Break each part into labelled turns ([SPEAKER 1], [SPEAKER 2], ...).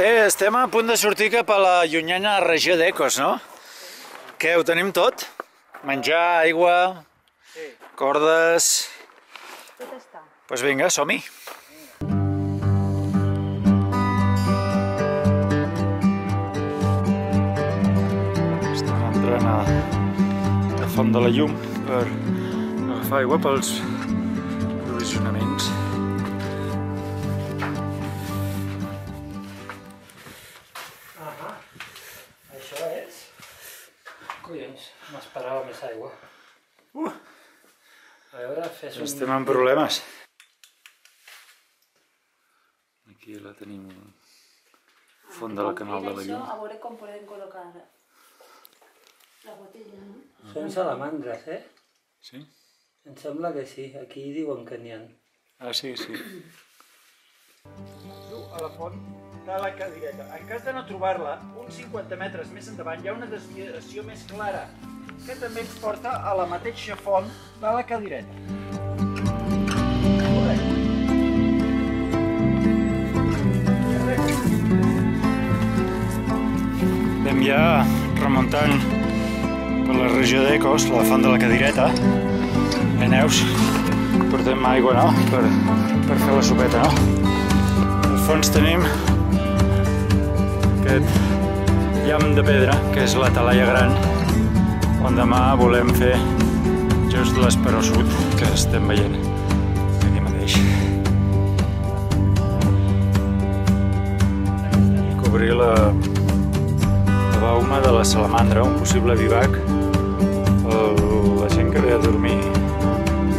[SPEAKER 1] Bé, estem a punt de sortir cap a la llunyana regió d'Ecos, no? Què, ho tenim tot? Menjar, aigua,
[SPEAKER 2] Sí.
[SPEAKER 1] cordes...
[SPEAKER 3] Tot està.
[SPEAKER 1] Doncs pues vinga, som-hi. Estem entrant a la font de la llum per agafar aigua pels
[SPEAKER 2] Fes un...
[SPEAKER 1] Estem en problemes. Aquí la tenim font del canal de la llum.
[SPEAKER 3] a veure com podem col·locar la botella, no?
[SPEAKER 2] Són salamandres, eh?
[SPEAKER 1] Sí?
[SPEAKER 2] Em sembla que sí. Aquí diuen que n'hi ha.
[SPEAKER 1] Ah, sí, sí. A la font de la cadireta. En cas de no trobar-la, uns 50 metres més endavant hi ha una desviació més clara que també ens porta a la mateixa font de la cadireta. Ja remuntant per la regió d'Ecos, la font de la cadireta. Bé, Neus, portem aigua, no?, per, per fer la sopeta, no? Al fons tenim aquest llamp de pedra, que és la talaia gran, on demà volem fer just l'esperó sud, que estem veient salamandra, un possible vivac, la gent que ve a dormir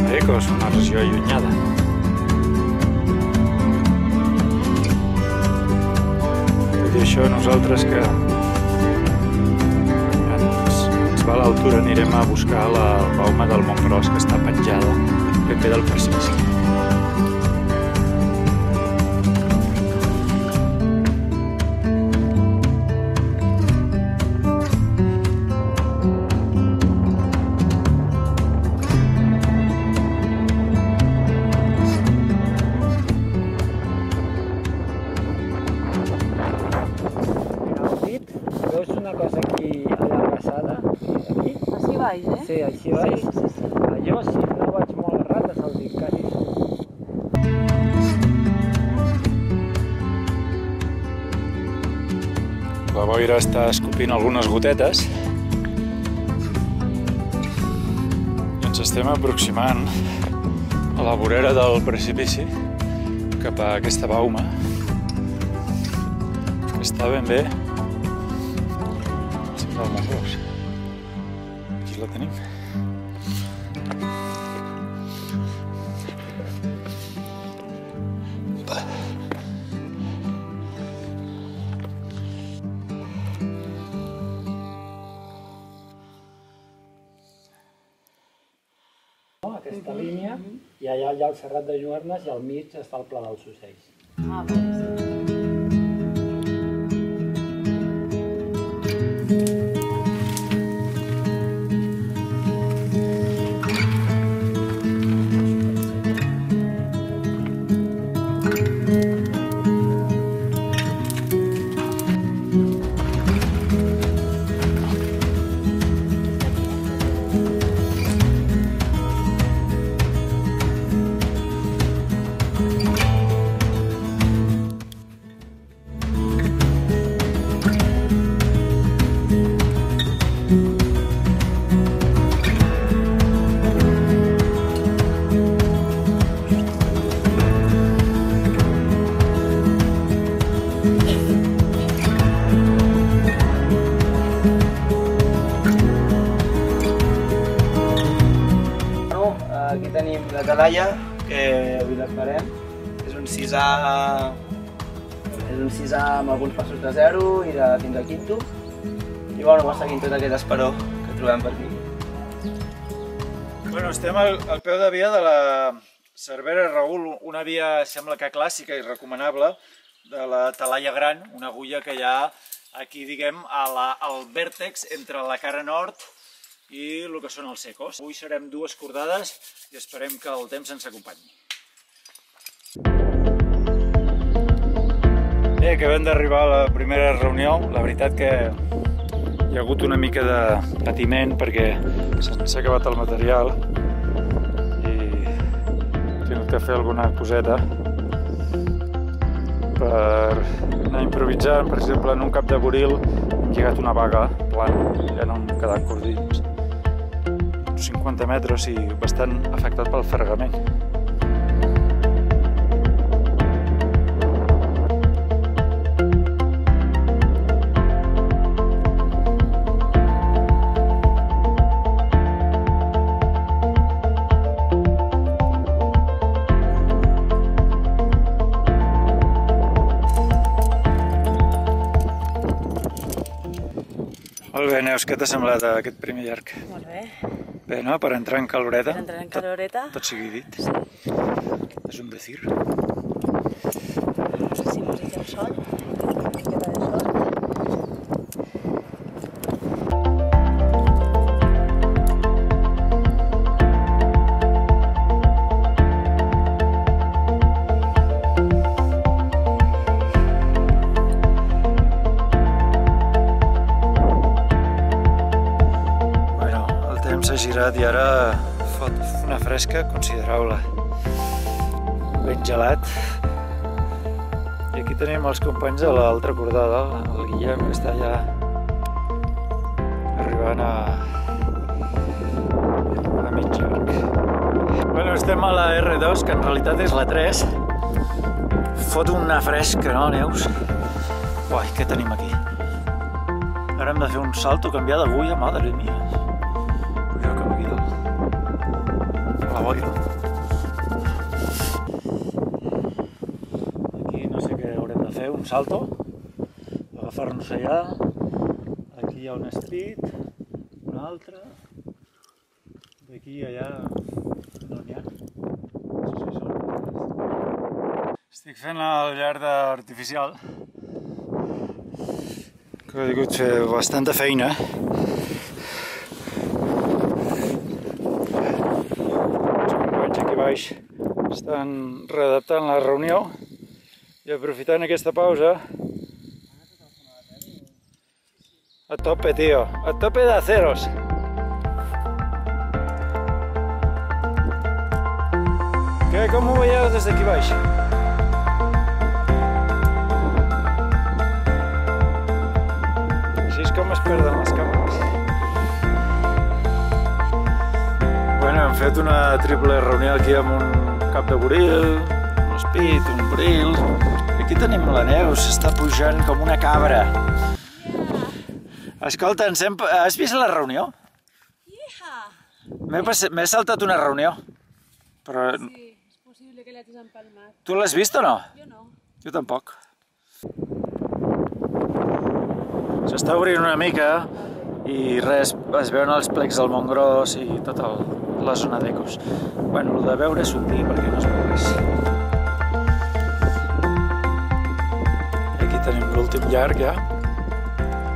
[SPEAKER 1] a Ecos, una regió allunyada. Tot i això, nosaltres que ens, ens va a l'altura anirem a buscar la bauma del Montgros que està penjada, que queda al precipici. Boira està escopint algunes gotetes i ens estem aproximant a la vorera del precipici cap a aquesta bauma està ben bé cim del Montgros. Aquí la tenim.
[SPEAKER 2] No? Aquesta línia, i allà hi ha el Serrat de Lluernes i al mig està el Pla dels Ocells.
[SPEAKER 3] Ah, vale, sí.
[SPEAKER 4] Bueno, aquí tenim la talaia, que avui l'esperem. És un 6A... És un 6A amb alguns passos de zero i de fins a quinto. I bueno, va seguint tot aquest esperó que trobem per aquí.
[SPEAKER 1] Bueno, estem al, al peu de via de la Cervera Raül, una via sembla que clàssica i recomanable de la Talaia Gran, una agulla que hi ha aquí, diguem, a la, al vèrtex entre la cara nord el que són els secos. Avui serem dues cordades i esperem que el temps ens acompanyi. Bé, acabem d'arribar a la primera reunió. La veritat que hi ha hagut una mica de patiment perquè s'ha acabat el material i he tingut que fer alguna coseta per anar improvisant. Per exemple, en un cap de buril hem lligat una vaga plan, ja no hem quedat cordins. Uns 50 metres i bastant afectat pel fregament. Molt bé, Neus, què t'ha semblat aquest primer llarg?
[SPEAKER 3] Molt bé.
[SPEAKER 1] Bé, no? Per entrar en caloreta.
[SPEAKER 3] Per entrar en caloreta.
[SPEAKER 1] Tot, tot sigui dit. És un decir.
[SPEAKER 3] No sé si hecho el sol.
[SPEAKER 1] Girat i ara fot una fresca considerable. Ben gelat. I aquí tenim els companys de l'altra cordada, el Guillem, que està ja arribant a, a mig arc. Bueno, estem a la R2, que en realitat és la 3. Fot una fresca, no, Neus? Uai, què tenim aquí? Ara hem de fer un salto, canviar d'agulla, madre mia. Pujar cap aquí dalt. La boira. Aquí no sé què haurem de fer, un salto. Agafar-nos allà. Aquí hi ha un speed, un altre. D'aquí allà no n'hi ha. No sé si són. Estic fent el llarg artificial que he hagut fer bastanta feina. Els companys aquí baix estan readaptant la reunió i aprofitant aquesta pausa a tope, tío, a tope de aceros. Com ho veieu des d'aquí baix? Així és com es perden les càmeres. Hem fet una triple reunió aquí amb un cap de buril, un espit, un buril. Aquí tenim la Neus, està pujant com una cabra. Escolta, ens hem... has vist la reunió? M'he m'he saltat una reunió. Però
[SPEAKER 3] Sí, es posible que le hayas empalmado.
[SPEAKER 1] tu l'has vist o no?
[SPEAKER 3] Yo no.
[SPEAKER 1] Jo tampoc. S'està obrint una mica i res, es veuen els plecs del Montgròs i tota el, la zona d'Ecos. Bueno, el de veure és subtil perquè no es. I aquí tenim l'últim llarg ja,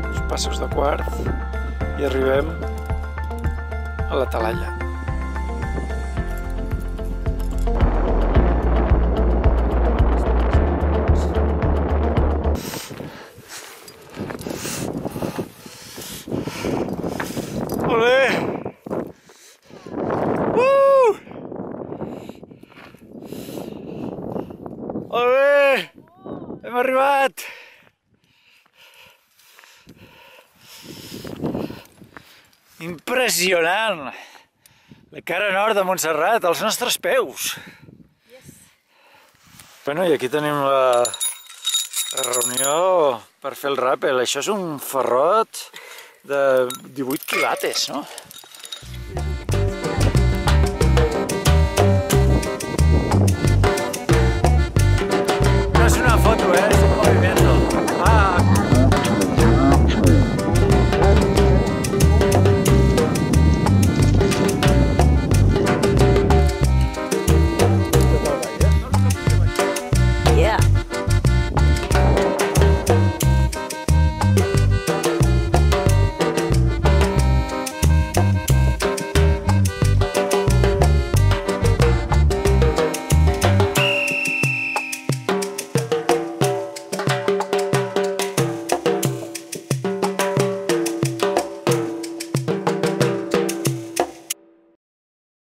[SPEAKER 1] uns passos de quart i arribem a la talalla. Molt bé! Uh! Molt bé! Hem arribat! Impressionant! La cara nord de Montserrat, als nostres peus. Bueno, i aquí tenim la, la reunió per fer el ràpel. Això és un ferrot de 18 quilates, no?